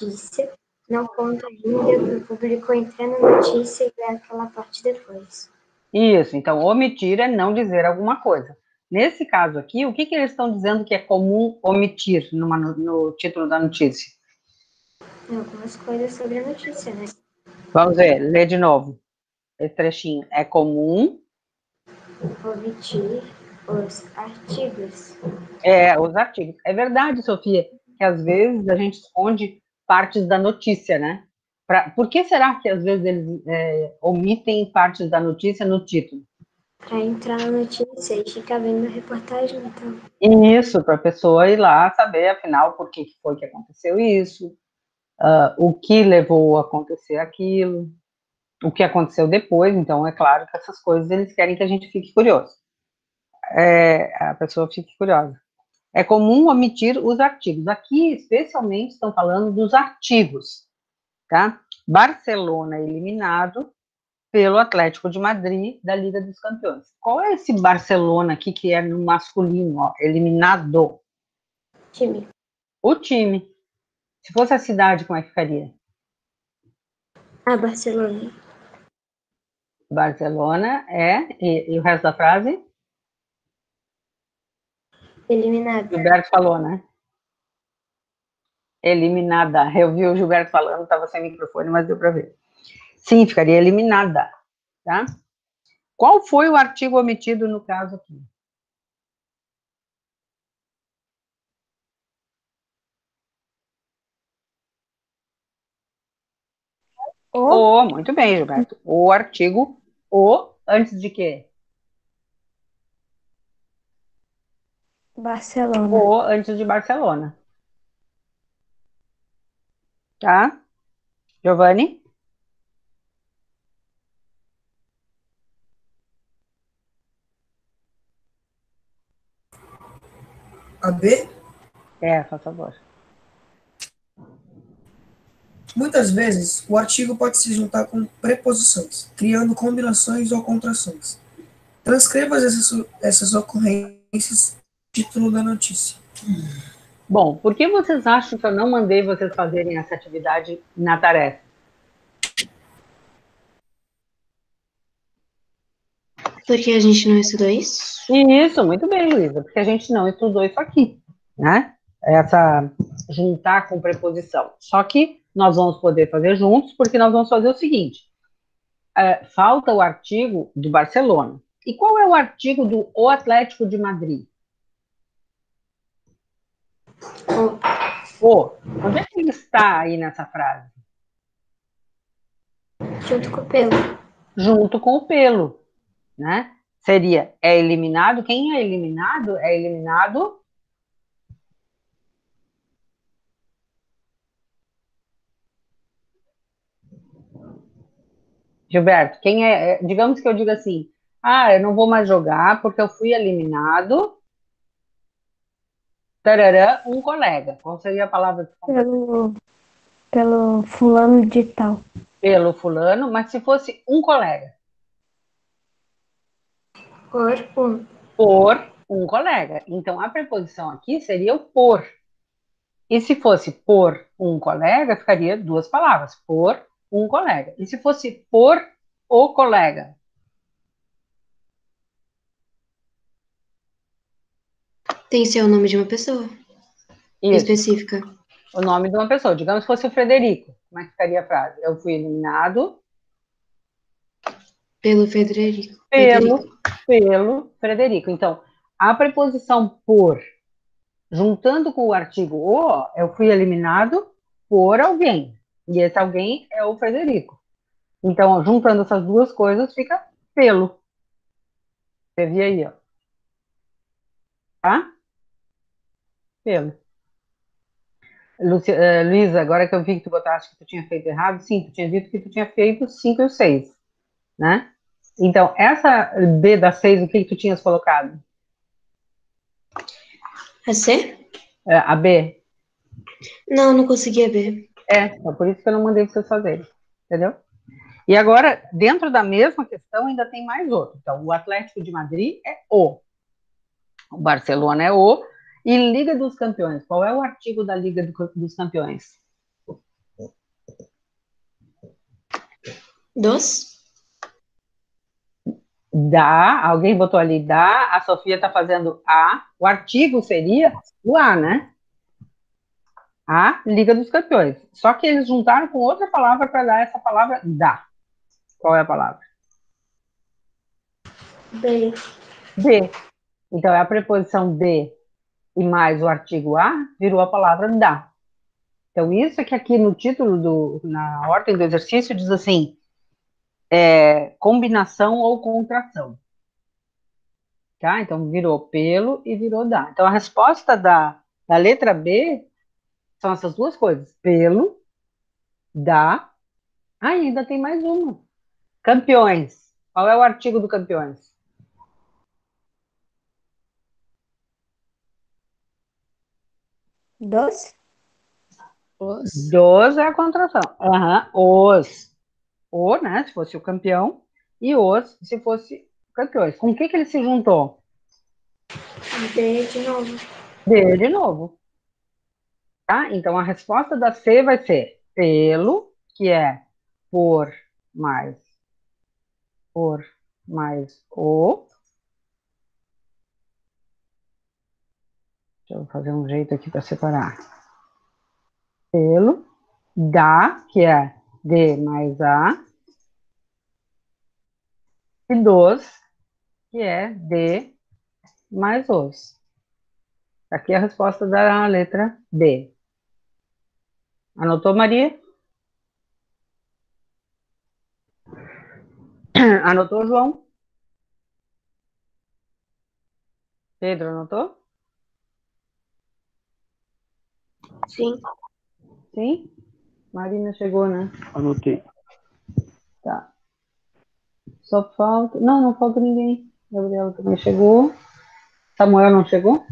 notícia não conta ainda o público entrar na notícia e ver aquela parte depois. Isso, então omitir é não dizer alguma coisa. Nesse caso aqui, o que, que eles estão dizendo que é comum omitir numa, no título da notícia? Algumas coisas sobre a notícia, né? Vamos ver, lê de novo. Esse trechinho. É comum omitir os artigos. É, os artigos. É verdade, Sofia, que às vezes a gente esconde partes da notícia, né? Pra, por que será que às vezes eles é, omitem partes da notícia no título? Para entrar na notícia e ficar vendo a reportagem, então. Isso, para a pessoa ir lá saber, afinal, por que foi que aconteceu isso, uh, o que levou a acontecer aquilo, o que aconteceu depois. Então, é claro que essas coisas eles querem que a gente fique curioso. É, a pessoa fique curiosa. É comum omitir os artigos. Aqui, especialmente, estão falando dos artigos, tá? Barcelona eliminado pelo Atlético de Madrid da Liga dos Campeões. Qual é esse Barcelona aqui que é no masculino, ó, eliminado? Time. O time. Se fosse a cidade, como é que ficaria? Ah, Barcelona. Barcelona é. E, e o resto da frase? Eliminada. Gilberto falou, né? Eliminada. Eu vi o Gilberto falando, estava sem microfone, mas deu para ver. Sim, ficaria eliminada, tá? Qual foi o artigo omitido no caso aqui? O, o muito bem, Gilberto. O artigo o antes de quê? Barcelona. O antes de Barcelona. Tá? Giovanni? A B? É, por favor. Muitas vezes, o artigo pode se juntar com preposições, criando combinações ou contrações. Transcreva essas, essas ocorrências título da notícia. Bom, por que vocês acham que eu não mandei vocês fazerem essa atividade na tarefa? Porque a gente não estudou isso? Isso, muito bem, Luísa, porque a gente não estudou isso aqui, né? Essa juntar com preposição. Só que nós vamos poder fazer juntos, porque nós vamos fazer o seguinte: é, falta o artigo do Barcelona. E qual é o artigo do O Atlético de Madrid? O. Onde é que ele está aí nessa frase? Junto com o pelo. Junto com o pelo, né? Seria, é eliminado, quem é eliminado? É eliminado Gilberto, quem é, é, digamos que eu diga assim, ah, eu não vou mais jogar porque eu fui eliminado tarará, um colega. Qual seria a palavra? Pelo, pelo fulano de tal. Pelo fulano, mas se fosse um colega? Por um. Por um colega. Então, a preposição aqui seria o por. E se fosse por um colega, ficaria duas palavras. Por um colega. E se fosse por o colega? Tem que ser o nome de uma pessoa Isso. específica. O nome de uma pessoa. Digamos que fosse o Frederico. Como é que ficaria a frase? Eu fui eliminado. Pelo Frederico. Pelo, Frederico. pelo Frederico. Então, a preposição por, juntando com o artigo o, eu fui eliminado por alguém. E esse alguém é o Frederico. Então, juntando essas duas coisas, fica pelo. Você vê aí, ó. Tá? Pelo. uh, Luísa, agora que eu vi que tu botaste que tu tinha feito errado, sim, tu tinha dito que tu tinha feito 5 e 6, né? Então, essa B da 6, o que, que tu tinhas colocado? A C? É, a B. Não, não conseguia ver. É, então por isso que eu não mandei vocês fazerem, entendeu? E agora, dentro da mesma questão, ainda tem mais outro. Então, o Atlético de Madrid é o. O Barcelona é o. E Liga dos Campeões, qual é o artigo da Liga do, dos Campeões? Dos? Da, alguém botou ali da, a Sofia está fazendo a, o artigo seria o A, né? A Liga dos Campeões. Só que eles juntaram com outra palavra para dar essa palavra da. Qual é a palavra? B. B. Então é a preposição B e mais o artigo a virou a palavra da. Então isso é que aqui no título do na ordem do exercício diz assim: é, combinação ou contração. Tá? Então, virou pelo e virou da. Então, a resposta da, da letra B são essas duas coisas: pelo, da. Ainda tem mais uma. Campeões. Qual é o artigo do campeões? Dos? Os. Dos é a contração. Uhum. Os o, né, se fosse o campeão, e os, se fosse campeões. Com o que, que ele se juntou? D de novo. D de novo. Tá? Então, a resposta da C vai ser pelo, que é por mais por mais o. Deixa eu fazer um jeito aqui para separar. Pelo, da, que é D mais A, e dos, que é D mais os. Aqui é a resposta da letra B. Anotou, Maria? Anotou, João? Pedro, anotou? Sim. Sim? Marina chegou, né? Anotei. Tá. Só falta. Não, não falta ninguém. Gabriela também chegou. Samuel não chegou?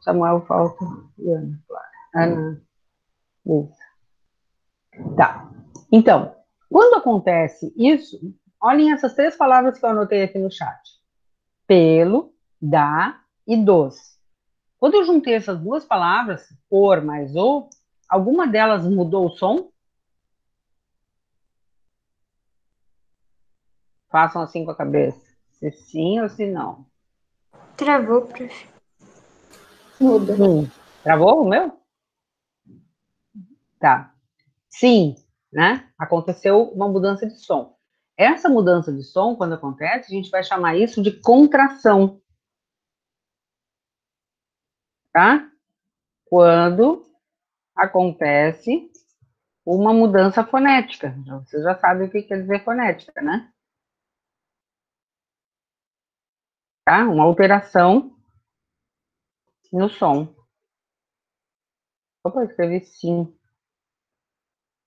Samuel falta. E Ana, claro. Ana. Isso. Tá. Então, quando acontece isso, olhem essas três palavras que eu anotei aqui no chat: pelo, da e dos. Quando eu juntei essas duas palavras, por mais ou, Alguma delas mudou o som? Façam assim com a cabeça. Se sim ou se não. Travou, prof. Muda. Hum. Travou o meu? Tá. Sim, né? Aconteceu uma mudança de som. Essa mudança de som, quando acontece, a gente vai chamar isso de contração. Tá? Quando acontece uma mudança fonética. Então, você já sabe o que quer dizer fonética, né? Tá? Uma alteração no som. Opa, escrevi sim.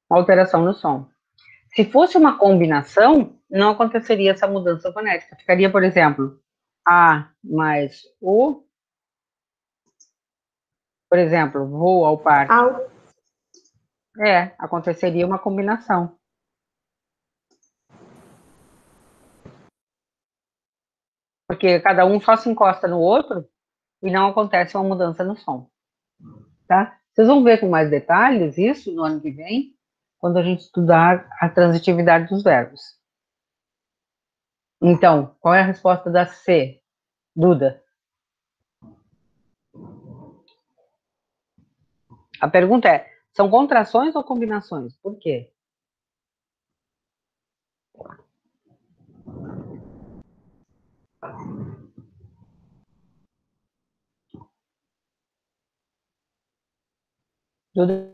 Uma alteração no som. Se fosse uma combinação, não aconteceria essa mudança fonética. Ficaria, por exemplo, A mais O por exemplo, vou ao parque. Ao. É, aconteceria uma combinação. Porque cada um só se encosta no outro e não acontece uma mudança no som. Tá? Vocês vão ver com mais detalhes isso no ano que vem, quando a gente estudar a transitividade dos verbos. Então, qual é a resposta da C, Duda? A pergunta é: são contrações ou combinações? Por quê? Duda?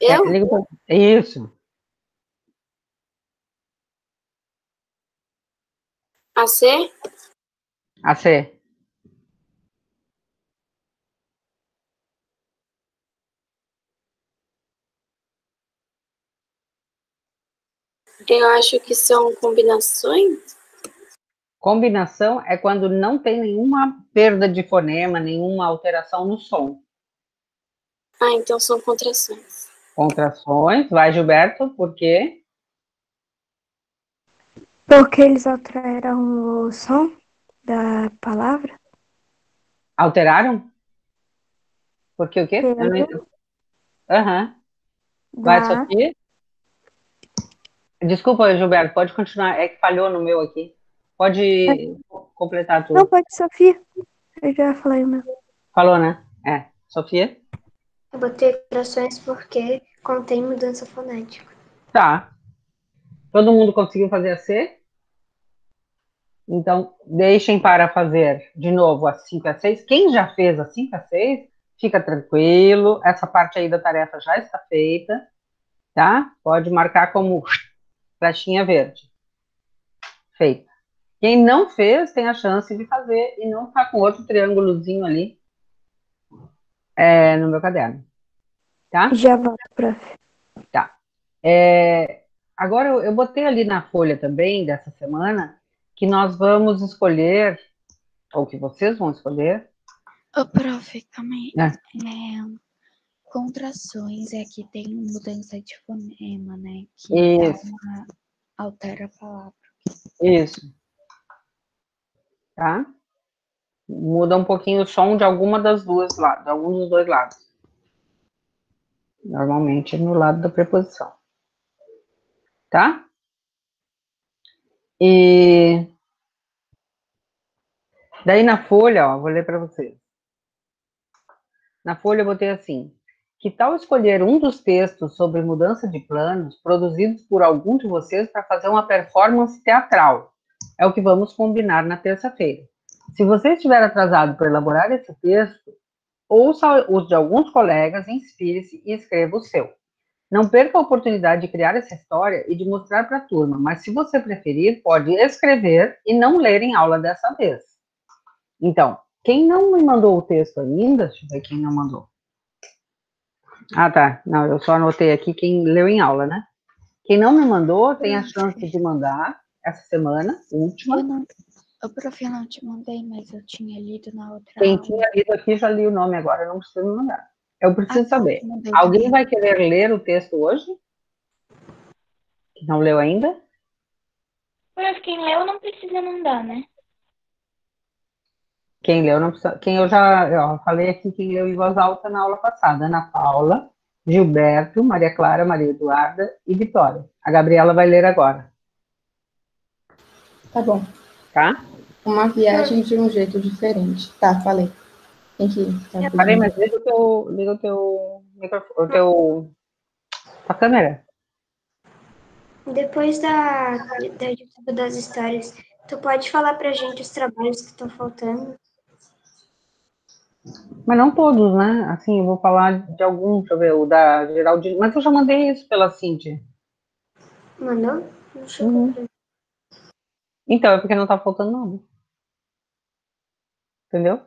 Eu? É, isso. A C? A C. Eu acho que são combinações. Combinação é quando não tem nenhuma perda de fonema, nenhuma alteração no som. Ah, então são contrações. Contrações. Vai, Gilberto, por quê? Porque eles alteraram o som da palavra. Alteraram? Porque o quê? Aham. Vai, da... Sofia? Desculpa, Gilberto, pode continuar. É que falhou no meu aqui. Pode completar tudo. Não, pode Sofia. Eu já falei o meu. Falou, né? É. Sofia? Eu botei corações porque contém mudança fonética. Tá. Todo mundo conseguiu fazer a C? Então, deixem para fazer de novo a 5 a 6. Quem já fez a 5 a 6, fica tranquilo. Essa parte aí da tarefa já está feita. Tá? Pode marcar como flechinha verde. Feita. Quem não fez, tem a chance de fazer e não ficar com outro triângulozinho ali é, no meu caderno. Tá? Já volto, prof. Tá. É, agora, eu, eu botei ali na folha também, dessa semana, que nós vamos escolher, ou que vocês vão escolher. Ô, prof, também. É. É, contrações é que tem mudança de fonema, né? Que Isso. uma- altera a palavra. Isso. Tá? Muda um pouquinho o som de alguma das duas lados, de algum dos dois lados. Normalmente no lado da preposição. Tá? E daí na folha, ó, vou ler para vocês. Na folha eu botei assim: que tal escolher um dos textos sobre mudança de planos produzidos por algum de vocês para fazer uma performance teatral? É o que vamos combinar na terça-feira. Se você estiver atrasado para elaborar esse texto, ouça os de alguns colegas, inspire-se e escreva o seu. Não perca a oportunidade de criar essa história e de mostrar para a turma, mas se você preferir, pode escrever e não ler em aula dessa vez. Então, quem não me mandou o texto ainda, deixa eu ver quem não mandou. Ah, tá. Não, eu só anotei aqui quem leu em aula, né? Quem não me mandou tem a chance de mandar essa semana, última. Eu não, prof, eu não te mandei, mas eu tinha lido na outra Quem aula. tinha lido aqui já li o nome agora, não precisa me mandar. Eu preciso Ah, tá, saber. Alguém vai querer ler o texto hoje? Que não leu ainda? Mas quem leu não precisa mandar, né? Quem leu não precisa. Quem eu já ó, falei aqui, quem leu em voz alta na aula passada, Ana Paula, Gilberto, Maria Clara, Maria Eduarda e Vitória. A Gabriela vai ler agora, Tá bom. tá? Uma viagem de um jeito diferente. Tá, falei. Tem que. Tá, Falei, mas liga o teu, liga o teu microfone, o teu, tua câmera. Depois da, da das histórias, tu pode falar pra gente os trabalhos que estão faltando? Mas não todos, né? Assim, eu vou falar de algum, deixa eu ver, o da Geraldine. Mas eu já mandei isso pela Cintia. Mandou? Não chegou Uhum. Então, é porque não tá faltando nada. Entendeu?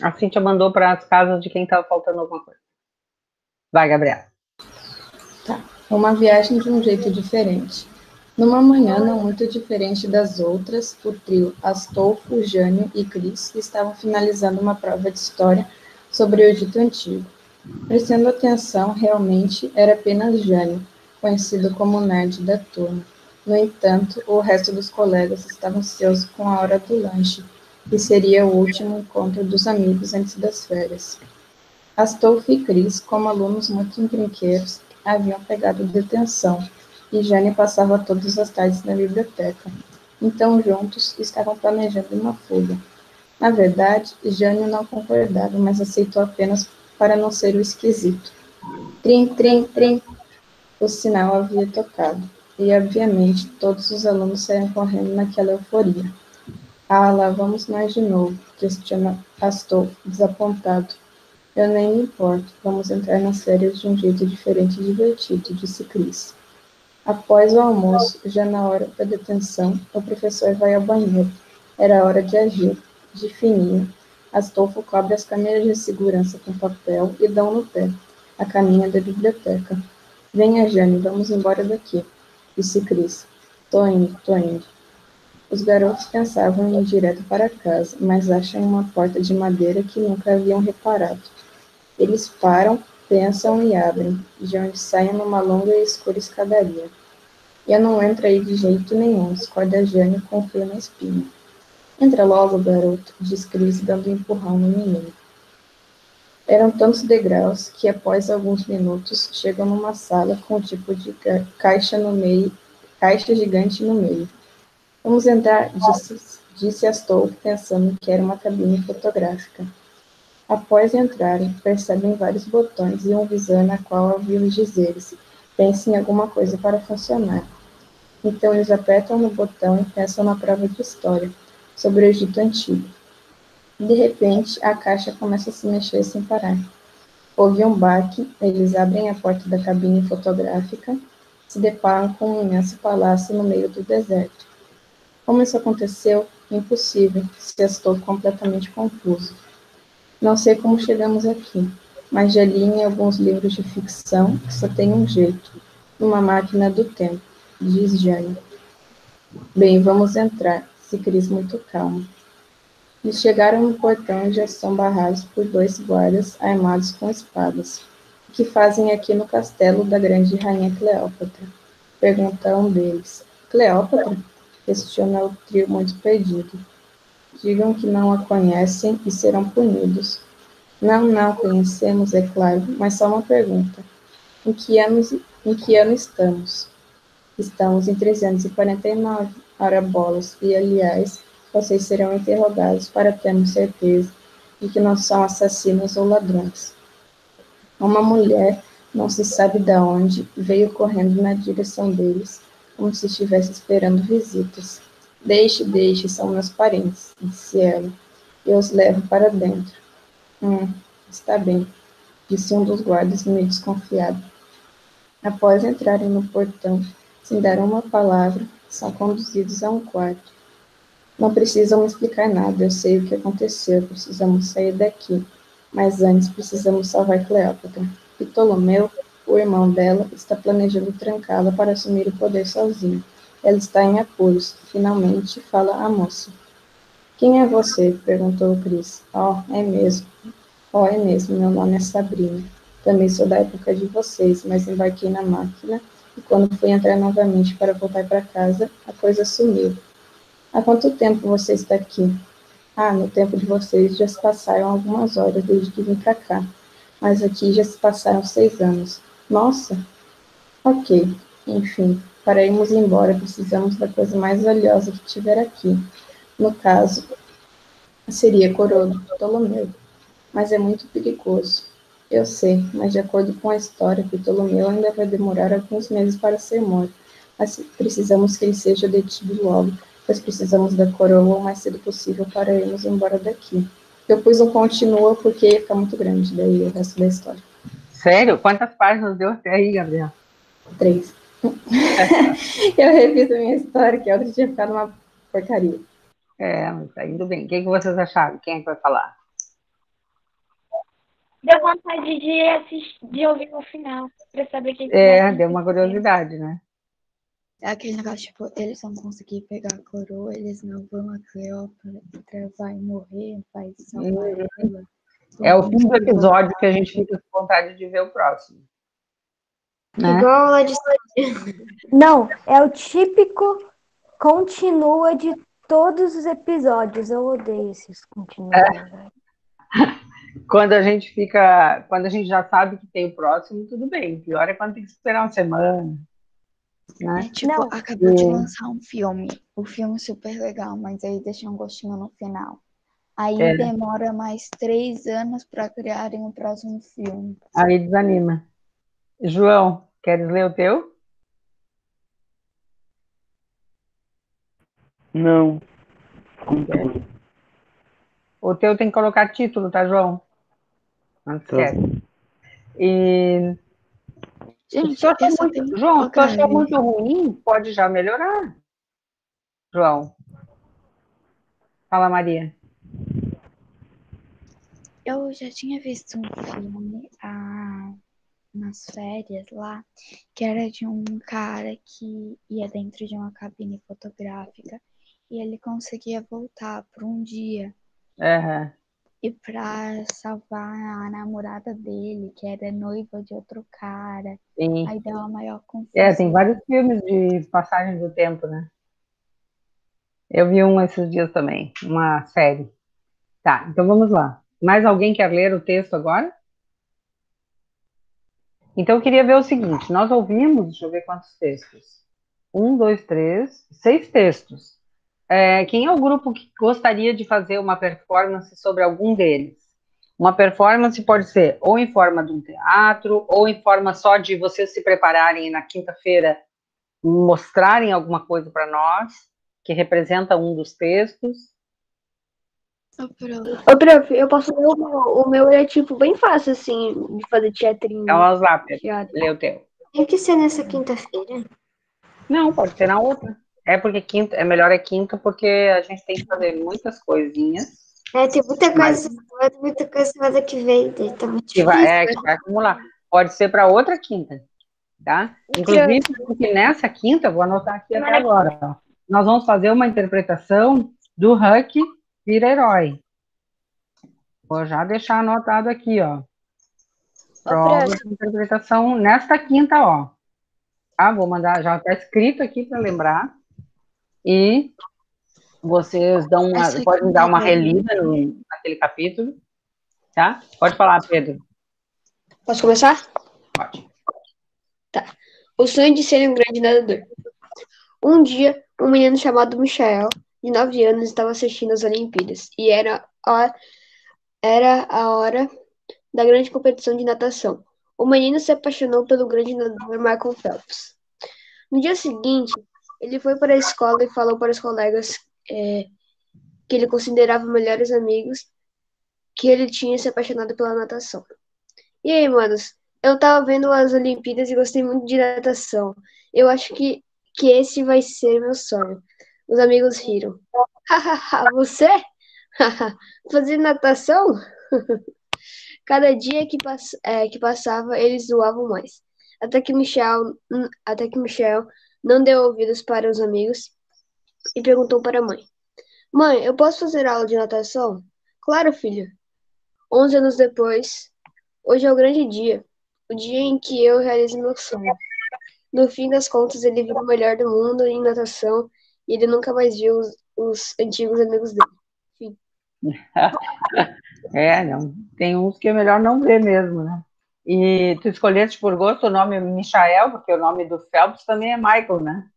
A Cintia mandou para as casas de quem tava faltando alguma coisa. Vai, Gabriela. Uma viagem de um jeito diferente. Numa manhã não muito diferente das outras, o trio Astolfo, Jânio e Cris estavam finalizando uma prova de história sobre o Egito Antigo. Prestando atenção, realmente era apenas Jânio, conhecido como nerd da turma. No entanto, o resto dos colegas estavam ansiosos com a hora do lanche, que seria o último encontro dos amigos antes das férias. Astolfo e Cris, como alunos muito encrenqueiros, haviam pegado detenção, e Jane passava todas as tardes na biblioteca. Então, juntos, estavam planejando uma fuga. Na verdade, Jane não concordava, mas aceitou apenas para não ser o esquisito. Trim, trim, trim. O sinal havia tocado, e obviamente todos os alunos saíram correndo naquela euforia. Ah, lá vamos nós de novo, questiona Astolfo, desapontado. Eu nem me importo, vamos entrar nas férias de um jeito diferente e divertido, disse Cris. Após o almoço, já na hora da detenção, o professor vai ao banheiro. Era hora de agir. De fininho, Astolfo cobre as câmeras de segurança com papel e dão no pé, a caminho da biblioteca. Venha, Jane, vamos embora daqui, disse Cris. Tô indo, tô indo. Os garotos pensavam em ir direto para casa, mas acham uma porta de madeira que nunca haviam reparado. Eles param, pensam e abrem, de onde saem numa longa e escura escadaria. Eu não entro aí de jeito nenhum, discorda Jane com frio na espinha. Entra logo, garoto, diz Cris, dando um empurrão no menino. Eram tantos degraus que, após alguns minutos, chegam numa sala com um tipo de caixa no meio, caixa gigante no meio. Vamos entrar, disse, disse Astolfo, pensando que era uma cabine fotográfica. Após entrarem, percebem vários botões e um visor na qual havia os dizeres. Pense em alguma coisa para funcionar. Então eles apertam no botão e pensam na prova de história sobre o Egito Antigo. De repente, a caixa começa a se mexer sem parar. Houve um baque, eles abrem a porta da cabine fotográfica, se deparam com um imenso palácio no meio do deserto. Como isso aconteceu? Impossível, se estou completamente confuso. Não sei como chegamos aqui, mas já li em alguns livros de ficção que só tem um jeito, numa máquina do tempo, diz Jane. Bem, vamos entrar, se Cris muito calmo. Eles chegaram no portão e já estão barrados por dois guardas armados com espadas. O que fazem aqui no castelo da grande rainha Cleópatra? Pergunta um deles. Cleópatra? Questiona o trio muito perdido. Digam que não a conhecem e serão punidos. Não, não conhecemos, é claro, mas só uma pergunta. Em que, em que ano estamos? Estamos em 349, arabolas, e aliás, vocês serão interrogados para termos certeza de que não são assassinos ou ladrões. Uma mulher, não se sabe de onde, veio correndo na direção deles, como se estivesse esperando visitas. Deixe, deixe, são meus parentes, disse ela. Eu os levo para dentro. Hum, está bem, disse um dos guardas meio desconfiado. Após entrarem no portão, sem dar uma palavra, são conduzidos a um quarto. Não precisam explicar nada, eu sei o que aconteceu, precisamos sair daqui. Mas antes precisamos salvar Cleópatra. Ptolomeu, o irmão dela, está planejando trancá-la para assumir o poder sozinho. Ela está em apuros. Finalmente, fala a moça. Quem é você? perguntou Cris. Oh, é mesmo. Oh, é mesmo. Meu nome é Sabrina. Também sou da época de vocês, mas embarquei na máquina e quando fui entrar novamente para voltar para casa, a coisa sumiu. Há quanto tempo você está aqui? Ah, no tempo de vocês já se passaram algumas horas desde que vim para cá, mas aqui já se passaram seis anos. Nossa! Ok, enfim, para irmos embora precisamos da coisa mais valiosa que tiver aqui. No caso, seria a coroa do Ptolomeu, mas é muito perigoso. Eu sei, mas de acordo com a história, Ptolomeu ainda vai demorar alguns meses para ser morto, mas precisamos que ele seja detido logo pois precisamos da coroa o mais cedo possível para irmos embora daqui. Eu pus um continua porque ia ficar muito grande, daí o resto da história. Sério? Quantas páginas deu até aí, Gabriel? Três. eu reviso a minha história, que a outra tinha ficado uma porcaria. É, mas tá indo bem. O que, que vocês acharam? Quem é que vai falar? Deu vontade de assistir, de ouvir no final, para saber o que, que É, deu uma curiosidade, né? É aquele negócio, tipo, eles vão conseguir pegar a coroa, eles não vão, a Cleópatra vai morrer, vai salvar Uhum. ela. É o fim do episódio que a gente fica com vontade de ver o próximo. Né? Igual lá de Não, é o típico continua de todos os episódios. Eu odeio esses continua. velho. Quando a gente fica. Quando a gente já sabe que tem o próximo, tudo bem. Pior é quando tem que esperar uma semana. Né? É, tipo, Não. acabou de lançar um filme. O filme é super legal, mas aí deixa um gostinho no final. Aí É. demora mais três anos para criarem o próximo filme. Aí desanima. João, queres ler o teu? Não. O teu tem que colocar título, tá, João? Não Tá. esquece. E Gente, tu achou muito, João, se tu achou muito ruim, pode já melhorar. João. Fala, Maria. Eu já tinha visto um filme nas férias lá, que era de um cara que ia dentro de uma cabine fotográfica e ele conseguia voltar por um dia Aham. e para salvar a namorada dele, que era noiva de outro cara. Sim. Aí deu uma maior confusão. É, tem vários filmes de passagem do tempo, né? Eu vi um esses dias também, uma série. Tá, então vamos lá. Mais alguém quer ler o texto agora? Então, eu queria ver o seguinte: nós ouvimos, deixa eu ver quantos textos. Um, dois, três, seis textos. É, quem é o grupo que gostaria de fazer uma performance sobre algum deles? Uma performance pode ser ou em forma de um teatro, ou em forma só de vocês se prepararem na quinta-feira mostrarem alguma coisa para nós, que representa um dos textos. Ô, prof, eu posso ler o meu, o meu é tipo bem fácil, assim, de fazer teatrinho. Então, lá, Pedro, Teatro. lê o teu. Tem que ser nessa quinta-feira. Não, pode ser na outra. É porque quinta, é melhor é quinta, porque a gente tem que fazer muitas coisinhas. É, tem muita Mas- coisa, tem muita coisa semana que vem, daí tá muito Que vai, difícil. é, que vai acumular. Pode ser para outra quinta, tá? Inclusive, porque nessa quinta, vou anotar aqui até agora, ó, nós vamos fazer uma interpretação do Huck vira herói. Vou já deixar anotado aqui, ó. Prova de interpretação nesta quinta, ó. Tá? Vou mandar, já está escrito aqui para lembrar. E vocês dão uma, Essa podem dar uma relida no, naquele capítulo, tá? Pode falar, Pedro. Posso começar? Pode. O sonho de ser um grande nadador. Um dia, um menino chamado Michael, de 9 anos, estava assistindo às Olimpíadas e era a, era a hora da grande competição de natação. O menino se apaixonou pelo grande nadador Michael Phelps. No dia seguinte, ele foi para a escola e falou para os colegas é, que ele considerava melhores amigos que ele tinha se apaixonado pela natação. E aí, manos? Eu tava vendo as Olimpíadas e gostei muito de natação. Eu acho que, que esse vai ser meu sonho. Os amigos riram. Você? Fazer natação? Cada dia que, pass é, que passava, eles zoavam mais. Até que Michel, hum, até que Michel não deu ouvidos para os amigos e perguntou para a mãe: Mãe, eu posso fazer aula de natação? Claro, filho. Onze anos depois, hoje é o grande dia o dia em que eu realizo meu sonho. No fim das contas, ele virou o melhor do mundo em natação e ele nunca mais viu os, os antigos amigos dele. É, não. Tem uns que é melhor não ver mesmo, né? E tu escolheste por gosto o nome Michael, porque o nome do Phelps também é Michael, né?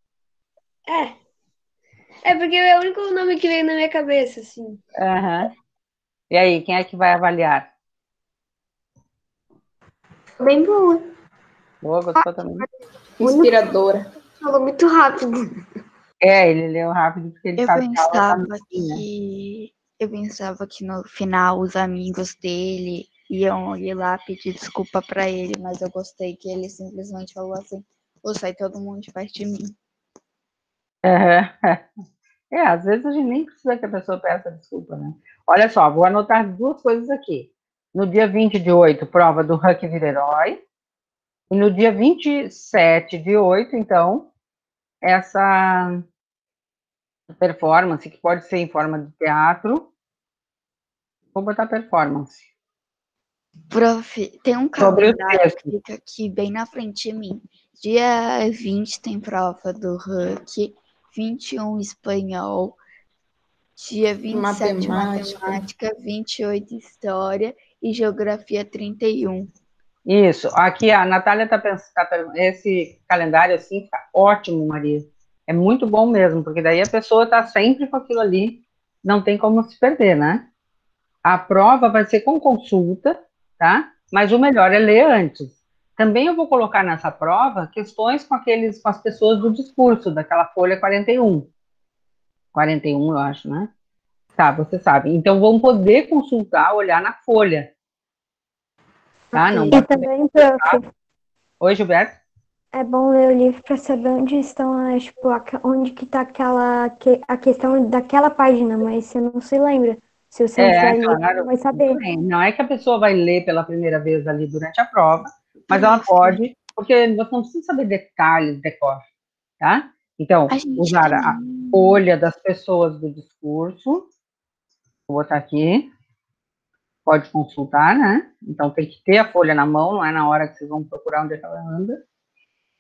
É, porque é o único nome que veio na minha cabeça, assim. Aham. E aí, quem é que vai avaliar? Bem boa. Boa, gostou também? Inspiradora. Falou muito rápido. É, ele leu rápido porque ele Eu sabe tá pensava né? que eu pensava que no final os amigos dele iam ir lá pedir desculpa pra ele, mas eu gostei que ele simplesmente falou assim: "Vou sair todo mundo de perto de mim". É, às vezes a gente nem precisa que a pessoa peça desculpa, né? Olha só, vou anotar duas coisas aqui. No dia 20 de 8, prova do Huck Vira Herói. E no dia 27 de 8, então, essa performance, que pode ser em forma de teatro. Vou botar performance. Prof, tem um calendário que fica aqui bem na frente de mim. Dia 20 tem prova do Huck, 21 espanhol, dia 27 Matemática. matemática, 28 história e geografia 31. Isso. Aqui a Natália está pensando, esse calendário assim fica ótimo, Maria. É muito bom mesmo, porque daí a pessoa está sempre com aquilo ali, não tem como se perder, né? A prova vai ser com consulta, tá? Mas o melhor é ler antes. Também eu vou colocar nessa prova questões com aqueles, com as pessoas do discurso, daquela folha 41. 41, eu acho, né? Tá, você sabe. Então vão poder consultar, olhar na folha. Tá? Não E também, prof, Oi, Gilberto? É bom ler o livro para saber onde estão, as, tipo, onde que tá aquela, que- a questão daquela página, mas você não se lembra. Se você não É, livro, claro. não vai saber. Também. Não é que a pessoa vai ler pela primeira vez ali durante a prova, mas ela pode, porque você não precisa saber detalhes, decor, tá? Então, A usar a tem- folha das pessoas do discurso, vou botar aqui, pode consultar, né? Então tem que ter a folha na mão, não é na hora que vocês vão procurar onde é que ela anda.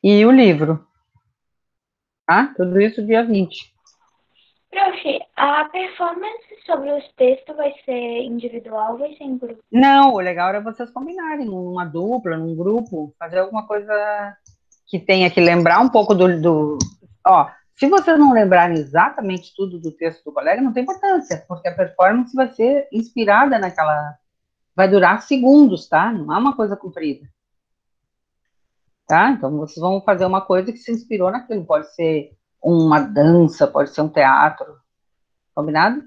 E o livro, tá? Tudo isso dia 20. Prof, A performance sobre os textos vai ser individual ou vai ser em grupo? Não, o legal era vocês combinarem numa dupla, num grupo, fazer alguma coisa que tenha que lembrar um pouco do, do. Ó, se vocês não lembrarem exatamente tudo do texto do colega, não tem importância, porque a performance vai ser inspirada naquela. Vai durar segundos, tá? Não é uma coisa comprida. Tá? Então vocês vão fazer uma coisa que se inspirou naquilo. Pode ser uma dança, pode ser um teatro. Combinado?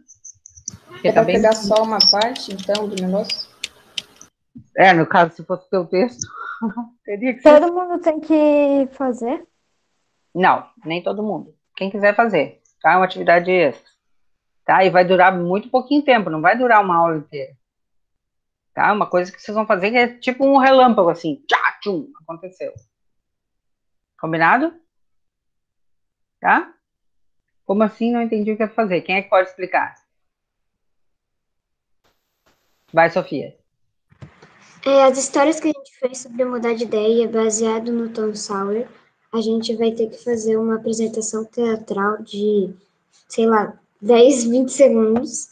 Porque É tá bem- pegar só uma parte, então, do negócio? É, no caso, se fosse teu texto, teria que ser. Todo mundo tem que fazer. Não, nem todo mundo. Quem quiser fazer, tá? É uma atividade extra. Tá? E vai durar muito pouquinho tempo, não vai durar uma aula inteira. Tá? Uma coisa que vocês vão fazer que é tipo um relâmpago, assim. Tchá, tchum, aconteceu. Combinado? Tá? Como assim? Não entendi o que é fazer. Quem é que pode explicar? Vai, Sofia. É, as histórias que a gente fez sobre mudar de ideia, baseado no Tom Sawyer, a gente vai ter que fazer uma apresentação teatral de, sei lá, 10, 20 segundos.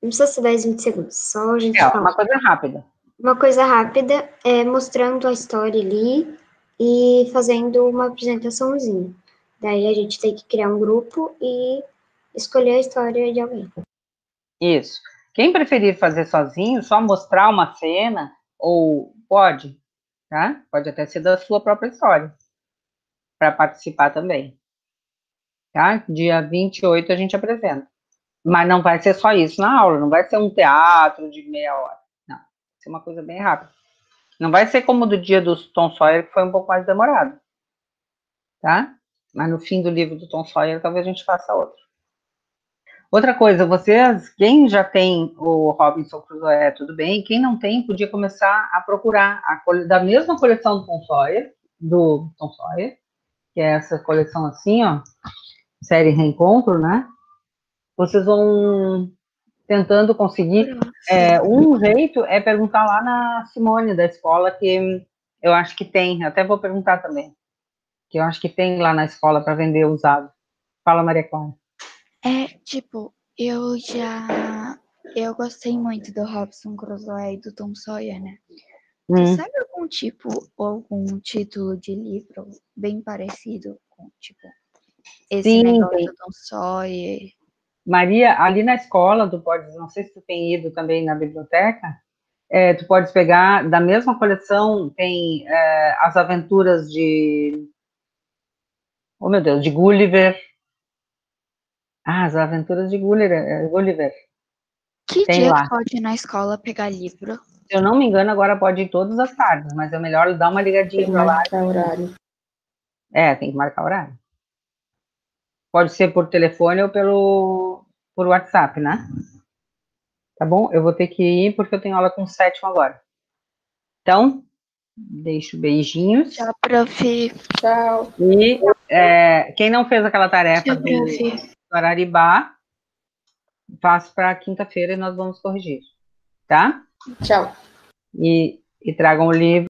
Não precisa ser 10, 20 segundos, só a gente É, fala. uma coisa rápida. Uma coisa rápida é mostrando a história ali e fazendo uma apresentaçãozinha. Daí a gente tem que criar um grupo e escolher a história de alguém. Isso. Quem preferir fazer sozinho, só mostrar uma cena, ou pode, tá? Pode até ser da sua própria história, para participar também. Tá? Dia 28 a gente apresenta. Mas não vai ser só isso na aula, não vai ser um teatro de meia hora. Não, vai ser uma coisa bem rápida. Não vai ser como do dia do Tom Sawyer, que foi um pouco mais demorado. Tá? Mas no fim do livro do Tom Sawyer, talvez a gente faça outro. Outra coisa, vocês, quem já tem o Robinson Crusoe, tudo bem, quem não tem, podia começar a procurar a da mesma coleção do Tom Sawyer, do Tom Sawyer, que é essa coleção assim, ó, série Reencontro, né? Vocês vão tentando conseguir. É, um jeito é perguntar lá na Simone da escola, que eu acho que tem, até vou perguntar também, que eu acho que tem lá na escola para vender usado. Fala, Maria Clara. É, tipo, eu já. Eu gostei muito do Robson Crusoe e do Tom Sawyer, né? Hum. sabe algum tipo, algum título de livro bem parecido com, tipo, esse Sim, negócio tem. do Tom Sawyer? Maria, ali na escola, tu pode, não sei se tu tem ido também na biblioteca, é, tu podes pegar, da mesma coleção, tem é, as aventuras de, oh meu Deus, de Gulliver. Ah, as aventuras de Gulliver, é, Gulliver. Que Tem dia lá. tu pode ir na escola pegar livro? Se eu não me engano, agora pode ir todas as tardes, mas é melhor dar uma ligadinha Tem pra lá. marcar horário. É, tem que marcar horário. Pode ser por telefone ou pelo por WhatsApp, né? Tá bom? Eu vou ter que ir porque eu tenho aula com o sétimo agora. Então, deixo beijinhos. Tchau, prof. Tchau. E é, quem não fez aquela tarefa Tchau, do, Araribá, faço para quinta-feira e nós vamos corrigir. Tá? Tchau. E, e tragam o livro.